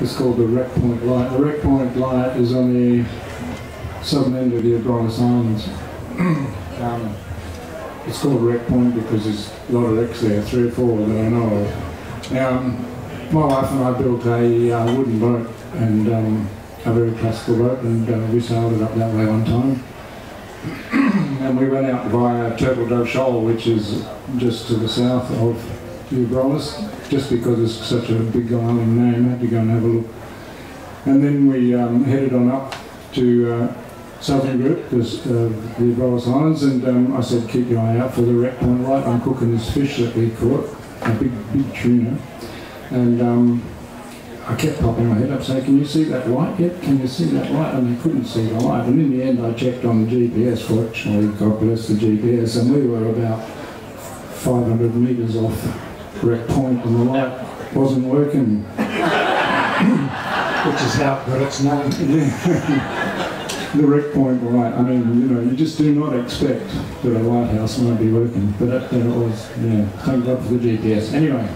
It's called the Wreck Point Light. The Wreck Point Light is on the southern end of the Abrolhos Islands. um, it's called Wreck Point because there's a lot of wrecks there, three or four that I know of. Um, my wife and I built a uh, wooden boat and um, a very classical boat and uh, we sailed it up that way one time. and we went out via Turtle Dove Shoal, which is just to the south of Abrolhos, just because it's such a big island name, I had to go and have a look. And then we um, headed on up to uh, Southern Group, uh, the Abrolhos Islands, and um, I said, keep your eye out for the wreck point light. I'm cooking this fish that we caught, a big, big tuna. And um, I kept popping my head up saying, can you see that light yet? Can you see that light? And I couldn't see the light. And in the end, I checked on the GPS, fortunately, God bless the GPS, and we were about 500 metres off wreck point and the light wasn't working. Which is how it got its name. the wreck point light. I mean, you know, you just do not expect that a lighthouse won't be working. But that, that it was, yeah, thank God for the GPS. Anyway.